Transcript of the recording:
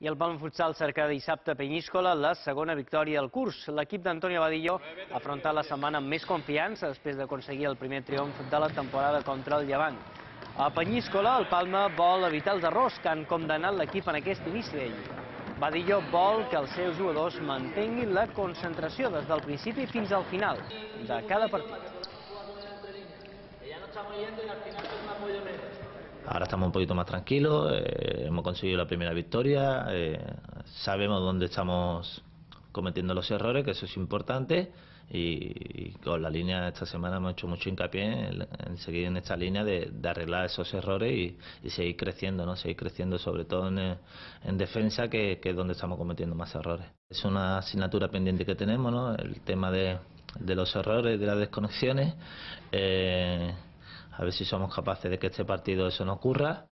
I el Palma Futsal cerca dissabte a Penyíscola la segona victòria del curs. L'equip d'Antonio Badillo ha afrontat la setmana amb més confiança després d'aconseguir el primer triomf de la temporada contra el Llevant. A Penyíscola, el Palma vol evitar els errors que han condemnat l'equip en aquest inici de. Badillo vol que els seus jugadors mantinguin la concentració des del principi fins al final de cada partit. Ahora estamos un poquito más tranquilos, eh, hemos conseguido la primera victoria, eh, sabemos dónde estamos cometiendo los errores, que eso es importante, y, con la línea esta semana hemos hecho mucho hincapié en, seguir en esta línea de, de arreglar esos errores y, seguir creciendo, ¿no? seguir creciendo sobre todo en, en defensa, que, que, es donde estamos cometiendo más errores. Es una asignatura pendiente que tenemos, ¿no? el tema de, de los errores, de las desconexiones. Eh, a ver si somos capaces de que este partido eso no ocurra